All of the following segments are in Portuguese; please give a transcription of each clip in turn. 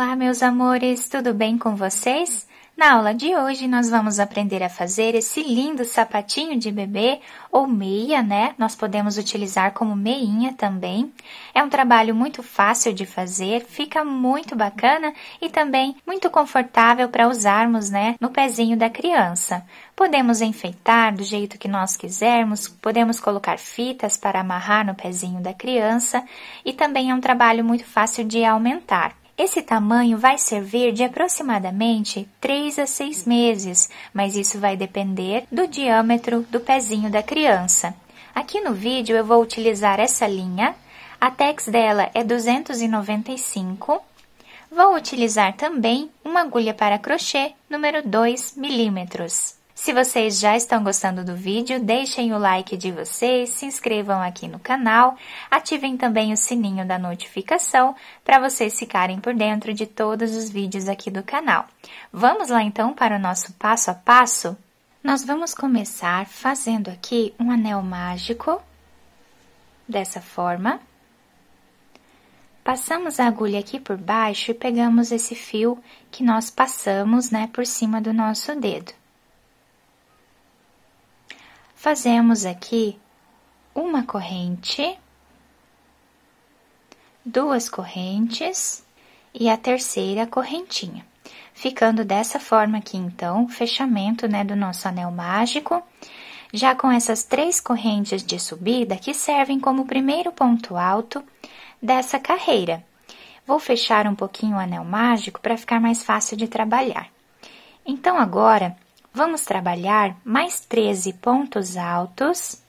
Olá, meus amores, tudo bem com vocês? Na aula de hoje, nós vamos aprender a fazer esse lindo sapatinho de bebê ou meia, né? Nós podemos utilizar como meinha também. É um trabalho muito fácil de fazer, fica muito bacana e também muito confortável para usarmos, né, no pezinho da criança. Podemos enfeitar do jeito que nós quisermos, podemos colocar fitas para amarrar no pezinho da criança e também é um trabalho muito fácil de aumentar. Esse tamanho vai servir de aproximadamente 3 a 6 meses, mas isso vai depender do diâmetro do pezinho da criança. Aqui no vídeo eu vou utilizar essa linha, a tex dela é 295. Vou utilizar também uma agulha para crochê número 2 milímetros. Se vocês já estão gostando do vídeo, deixem o like de vocês, se inscrevam aqui no canal, ativem também o sininho da notificação para vocês ficarem por dentro de todos os vídeos aqui do canal. Vamos lá então para o nosso passo a passo? Nós vamos começar fazendo aqui um anel mágico, dessa forma. Passamos a agulha aqui por baixo e pegamos esse fio que nós passamos, né, por cima do nosso dedo fazemos aqui uma corrente, duas correntes e a terceira correntinha. Ficando dessa forma aqui, então, fechamento, né, do nosso anel mágico, já com essas três correntes de subida que servem como primeiro ponto alto dessa carreira. Vou fechar um pouquinho o anel mágico para ficar mais fácil de trabalhar. Então, agora, vamos trabalhar mais 13 pontos altos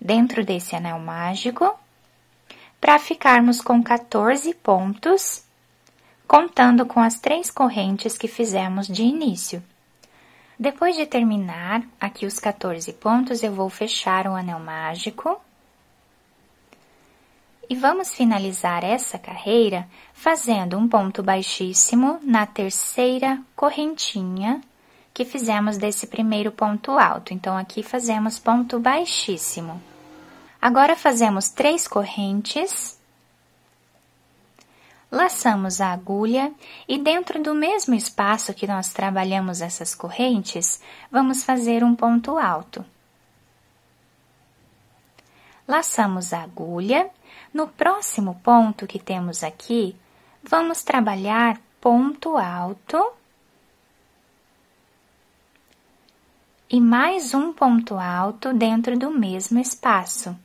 dentro desse anel mágico, para ficarmos com 14 pontos, contando com as três correntes que fizemos de início. Depois de terminar aqui os 14 pontos, eu vou fechar o anel mágico. E vamos finalizar essa carreira fazendo um ponto baixíssimo na terceira correntinha que fizemos desse primeiro ponto alto. Então, aqui fazemos ponto baixíssimo. Agora, fazemos três correntes, laçamos a agulha e dentro do mesmo espaço que nós trabalhamos essas correntes, vamos fazer um ponto alto. Laçamos a agulha, no próximo ponto que temos aqui, vamos trabalhar ponto alto e mais um ponto alto dentro do mesmo espaço.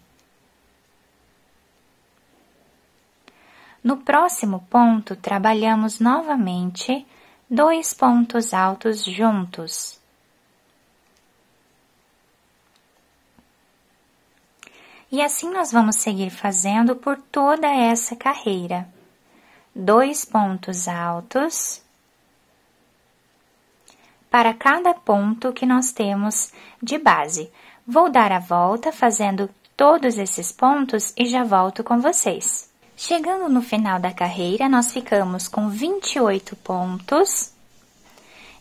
No próximo ponto, trabalhamos novamente dois pontos altos juntos. E assim nós vamos seguir fazendo por toda essa carreira. Dois pontos altos para cada ponto que nós temos de base. Vou dar a volta fazendo todos esses pontos e já volto com vocês. Chegando no final da carreira, nós ficamos com 28 pontos.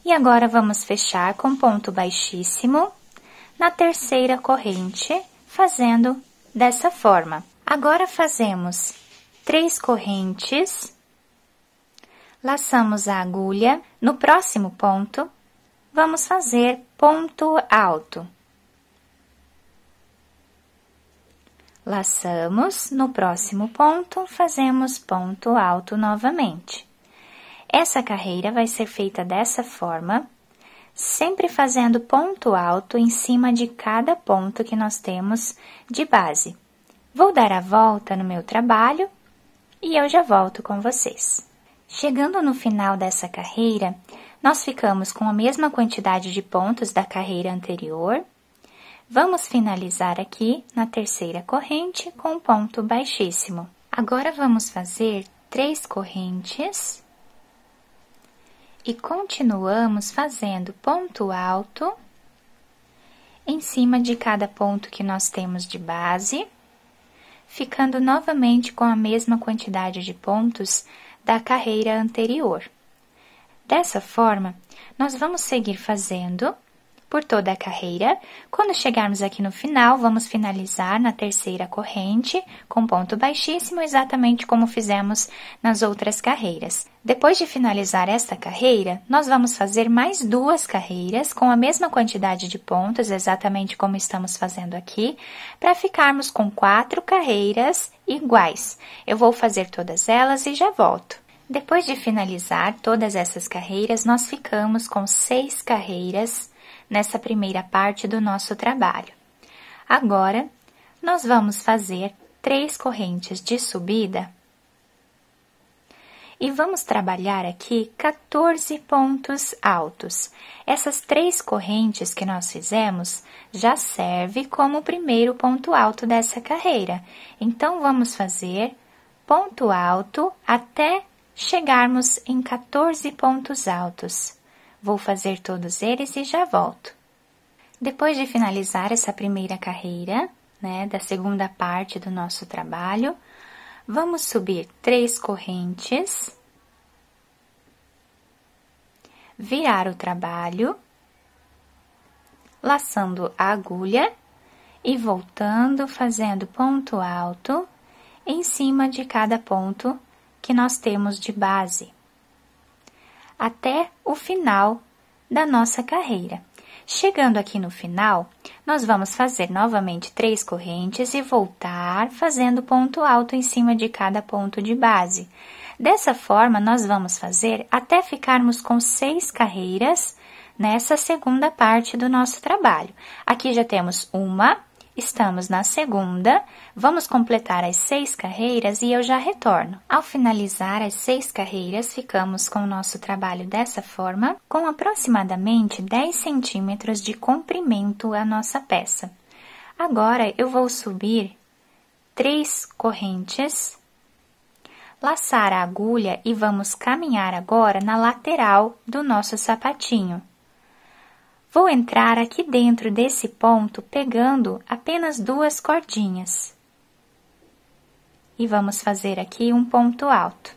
E agora vamos fechar com ponto baixíssimo na terceira corrente, fazendo dessa forma. Agora fazemos três correntes, laçamos a agulha no próximo ponto vamos fazer ponto alto. Laçamos, no próximo ponto, fazemos ponto alto novamente. Essa carreira vai ser feita dessa forma, sempre fazendo ponto alto em cima de cada ponto que nós temos de base. Vou dar a volta no meu trabalho e eu já volto com vocês. Chegando no final dessa carreira, nós ficamos com a mesma quantidade de pontos da carreira anterior. Vamos finalizar aqui na terceira corrente com um ponto baixíssimo. Agora, vamos fazer três correntes e continuamos fazendo ponto alto em cima de cada ponto que nós temos de base, ficando novamente com a mesma quantidade de pontos da carreira anterior. Dessa forma, nós vamos seguir fazendo por toda a carreira. Quando chegarmos aqui no final, vamos finalizar na terceira corrente com ponto baixíssimo, exatamente como fizemos nas outras carreiras. Depois de finalizar esta carreira, nós vamos fazer mais duas carreiras com a mesma quantidade de pontos, exatamente como estamos fazendo aqui, para ficarmos com quatro carreiras iguais. Eu vou fazer todas elas e já volto. Depois de finalizar todas essas carreiras, nós ficamos com seis carreiras nessa primeira parte do nosso trabalho. Agora, nós vamos fazer três correntes de subida e vamos trabalhar aqui 14 pontos altos. Essas três correntes que nós fizemos já serve como o primeiro ponto alto dessa carreira. Então, vamos fazer ponto alto até chegarmos em 14 pontos altos. Vou fazer todos eles e já volto. Depois de finalizar essa primeira carreira, né, da segunda parte do nosso trabalho, vamos subir três correntes, virar o trabalho, laçando a agulha e voltando fazendo ponto alto em cima de cada ponto que nós temos de base, até o final da nossa carreira. Chegando aqui no final, nós vamos fazer novamente três correntes e voltar fazendo ponto alto em cima de cada ponto de base. Dessa forma, nós vamos fazer até ficarmos com seis carreiras nessa segunda parte do nosso trabalho. Aqui já temos uma, Estamos na segunda, vamos completar as seis carreiras e eu já retorno. Ao finalizar as seis carreiras, ficamos com o nosso trabalho dessa forma, com aproximadamente 10 centímetros de comprimento a nossa peça. Agora, eu vou subir três correntes, laçar a agulha e vamos caminhar agora na lateral do nosso sapatinho. Vou entrar aqui dentro desse ponto pegando apenas duas cordinhas. E vamos fazer aqui um ponto alto.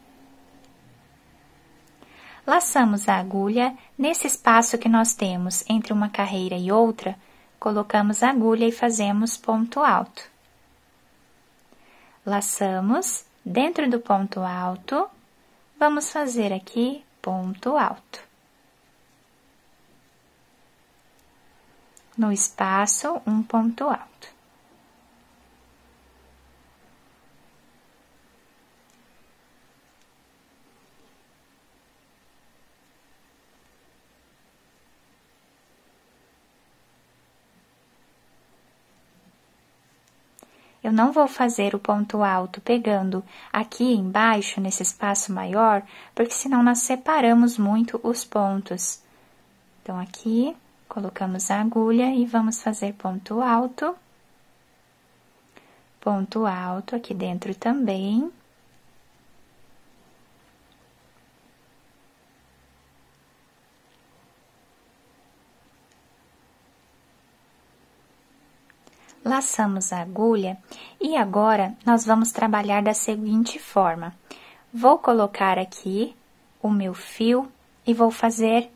Laçamos a agulha nesse espaço que nós temos entre uma carreira e outra, colocamos a agulha e fazemos ponto alto. Laçamos dentro do ponto alto, vamos fazer aqui ponto alto. No espaço um ponto alto. Eu não vou fazer o ponto alto pegando aqui embaixo, nesse espaço maior, porque senão nós separamos muito os pontos. Então, aqui colocamos a agulha e vamos fazer ponto alto, ponto alto aqui dentro também. Laçamos a agulha e agora nós vamos trabalhar da seguinte forma. Vou colocar aqui o meu fio e vou fazer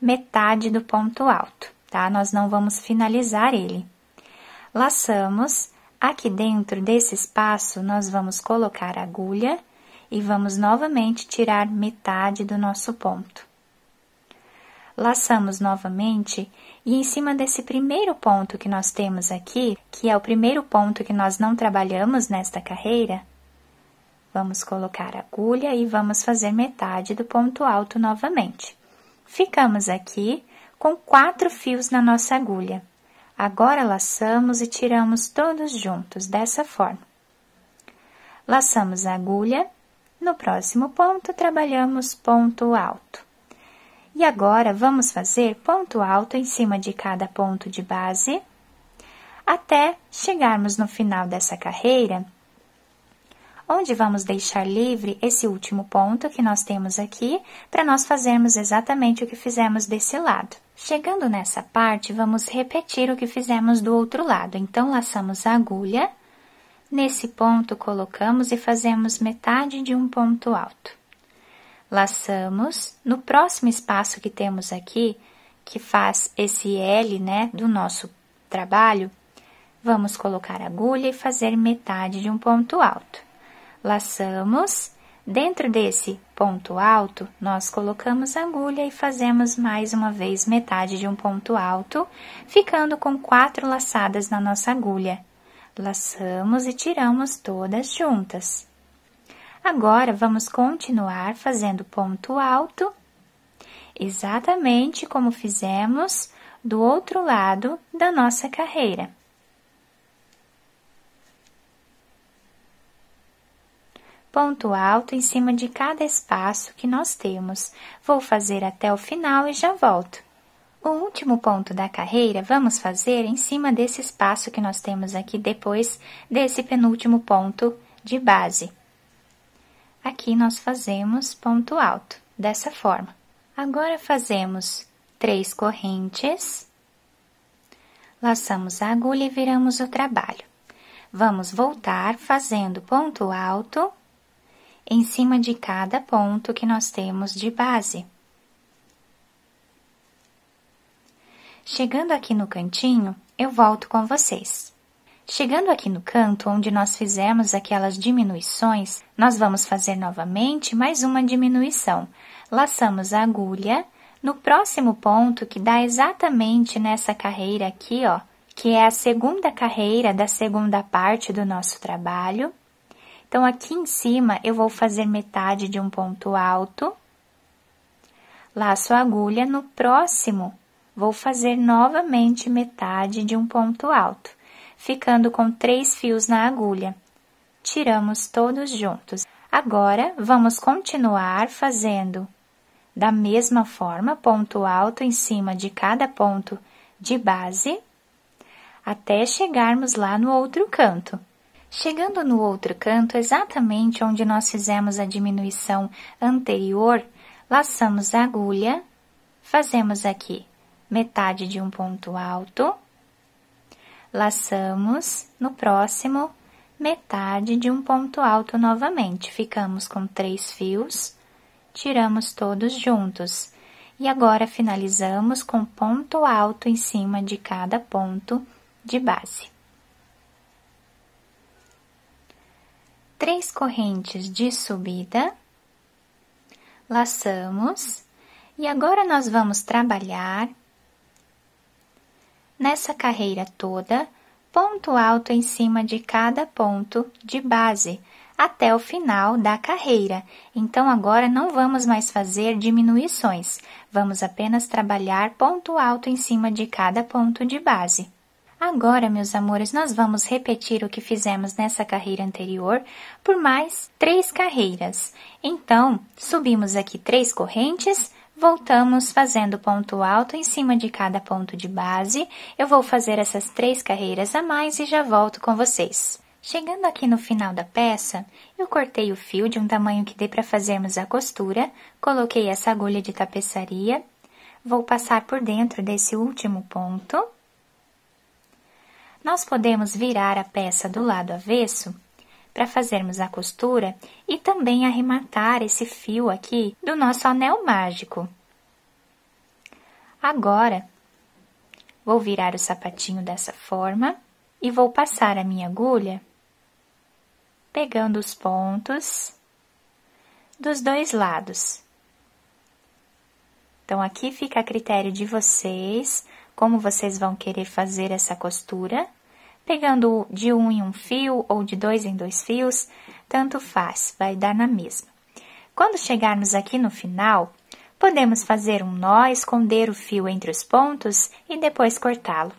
metade do ponto alto, tá? Nós não vamos finalizar ele. Laçamos, aqui dentro desse espaço, nós vamos colocar a agulha e vamos novamente tirar metade do nosso ponto. Laçamos novamente e em cima desse primeiro ponto que nós temos aqui, que é o primeiro ponto que nós não trabalhamos nesta carreira, vamos colocar a agulha e vamos fazer metade do ponto alto novamente. Ficamos aqui com quatro fios na nossa agulha. Agora laçamos e tiramos todos juntos dessa forma. Laçamos a agulha, no próximo ponto trabalhamos ponto alto. E agora vamos fazer ponto alto em cima de cada ponto de base, até chegarmos no final dessa carreira onde vamos deixar livre esse último ponto que nós temos aqui, para nós fazermos exatamente o que fizemos desse lado. Chegando nessa parte, vamos repetir o que fizemos do outro lado. Então, laçamos a agulha, nesse ponto colocamos e fazemos metade de um ponto alto. Laçamos, no próximo espaço que temos aqui, que faz esse L, né, do nosso trabalho, vamos colocar a agulha e fazer metade de um ponto alto. Laçamos, dentro desse ponto alto, nós colocamos a agulha e fazemos mais uma vez metade de um ponto alto, ficando com quatro laçadas na nossa agulha. Laçamos e tiramos todas juntas. Agora, vamos continuar fazendo ponto alto, exatamente como fizemos do outro lado da nossa carreira. Ponto alto em cima de cada espaço que nós temos. Vou fazer até o final e já volto. O último ponto da carreira vamos fazer em cima desse espaço que nós temos aqui depois desse penúltimo ponto de base. Aqui nós fazemos ponto alto, dessa forma. Agora fazemos três correntes, laçamos a agulha e viramos o trabalho. Vamos voltar fazendo ponto alto em cima de cada ponto que nós temos de base. Chegando aqui no cantinho, eu volto com vocês. Chegando aqui no canto onde nós fizemos aquelas diminuições, nós vamos fazer novamente mais uma diminuição. Laçamos a agulha no próximo ponto que dá exatamente nessa carreira aqui, ó, que é a segunda carreira da segunda parte do nosso trabalho. Então, aqui em cima, eu vou fazer metade de um ponto alto, laço a agulha no próximo, vou fazer novamente metade de um ponto alto ficando com três fios na agulha. Tiramos todos juntos. Agora, vamos continuar fazendo da mesma forma, ponto alto em cima de cada ponto de base, até chegarmos lá no outro canto. Chegando no outro canto, exatamente onde nós fizemos a diminuição anterior, laçamos a agulha, fazemos aqui metade de um ponto alto, laçamos no próximo metade de um ponto alto novamente. Ficamos com três fios, tiramos todos juntos. E agora finalizamos com ponto alto em cima de cada ponto de base. Três correntes de subida, laçamos, e agora nós vamos trabalhar nessa carreira toda, ponto alto em cima de cada ponto de base, até o final da carreira. Então, agora não vamos mais fazer diminuições, vamos apenas trabalhar ponto alto em cima de cada ponto de base. Agora, meus amores, nós vamos repetir o que fizemos nessa carreira anterior por mais três carreiras. Então, subimos aqui três correntes, Voltamos fazendo ponto alto em cima de cada ponto de base. Eu vou fazer essas três carreiras a mais e já volto com vocês. Chegando aqui no final da peça, eu cortei o fio de um tamanho que dê para fazermos a costura, coloquei essa agulha de tapeçaria, vou passar por dentro desse último ponto. Nós podemos virar a peça do lado avesso para fazermos a costura e também arrematar esse fio aqui do nosso anel mágico. Agora, vou virar o sapatinho dessa forma e vou passar a minha agulha pegando os pontos dos dois lados. Então, aqui fica a critério de vocês, como vocês vão querer fazer essa costura pegando de um em um fio ou de dois em dois fios, tanto faz, vai dar na mesma. Quando chegarmos aqui no final, podemos fazer um nó, esconder o fio entre os pontos e depois cortá-lo.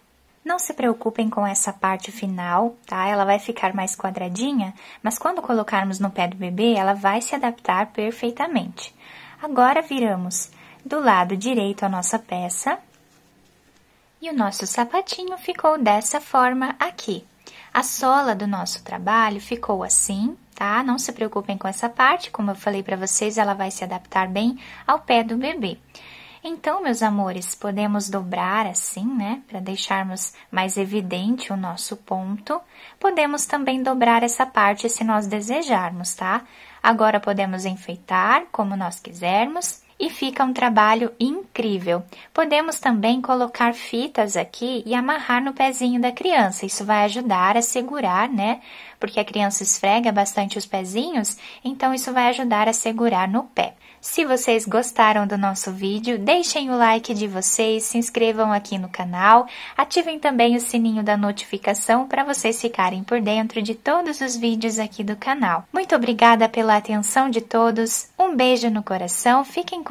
Não se preocupem com essa parte final, tá? Ela vai ficar mais quadradinha, mas quando colocarmos no pé do bebê, ela vai se adaptar perfeitamente. Agora viramos do lado direito a nossa peça e o nosso sapatinho ficou dessa forma aqui. A sola do nosso trabalho ficou assim, tá? Não se preocupem com essa parte, como eu falei para vocês, ela vai se adaptar bem ao pé do bebê. Então, meus amores, podemos dobrar assim, né, para deixarmos mais evidente o nosso ponto. Podemos também dobrar essa parte se nós desejarmos, tá? Agora podemos enfeitar como nós quisermos e fica um trabalho incrível. Podemos também colocar fitas aqui e amarrar no pezinho da criança. Isso vai ajudar a segurar, né? Porque a criança esfrega bastante os pezinhos, então isso vai ajudar a segurar no pé. Se vocês gostaram do nosso vídeo, deixem o like de vocês, se inscrevam aqui no canal, ativem também o sininho da notificação para vocês ficarem por dentro de todos os vídeos aqui do canal. Muito obrigada pela atenção de todos, um beijo no coração, fiquem com